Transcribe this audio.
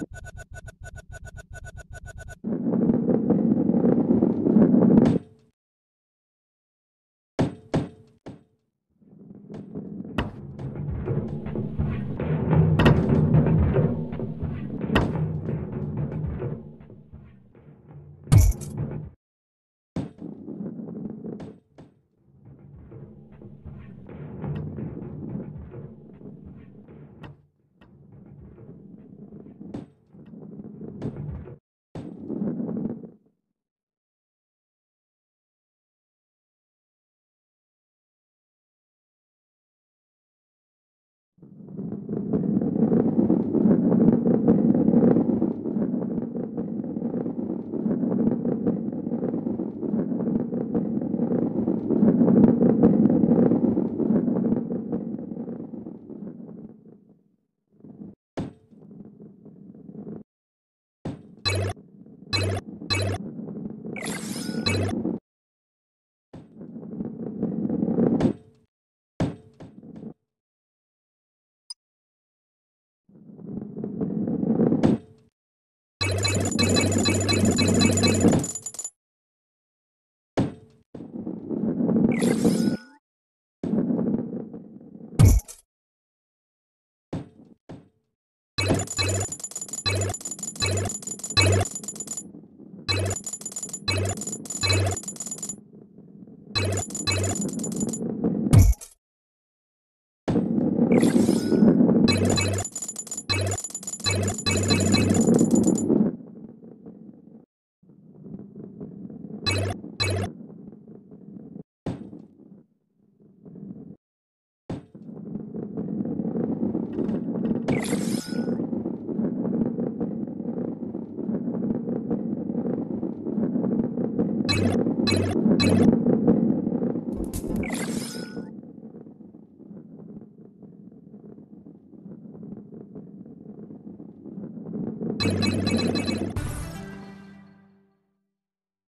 you you